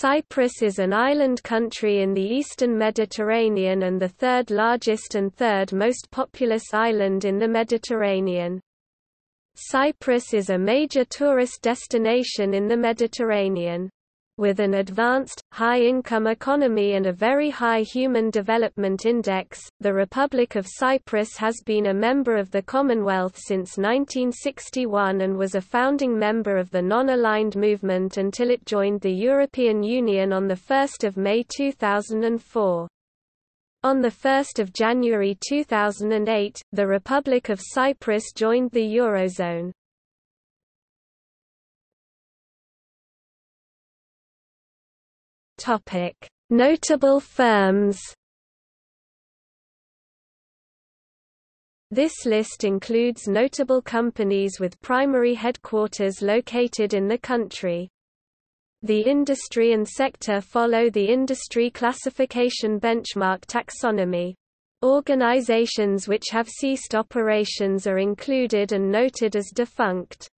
Cyprus is an island country in the eastern Mediterranean and the third largest and third most populous island in the Mediterranean. Cyprus is a major tourist destination in the Mediterranean. With an advanced, high-income economy and a very high Human Development Index, the Republic of Cyprus has been a member of the Commonwealth since 1961 and was a founding member of the Non-Aligned Movement until it joined the European Union on 1 May 2004. On 1 January 2008, the Republic of Cyprus joined the Eurozone. Topic: Notable firms. This list includes notable companies with primary headquarters located in the country. The industry and sector follow the industry classification benchmark taxonomy. Organizations which have ceased operations are included and noted as defunct.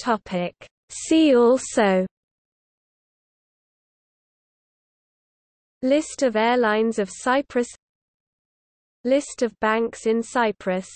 Topic. See also. List of airlines of Cyprus. List of banks in Cyprus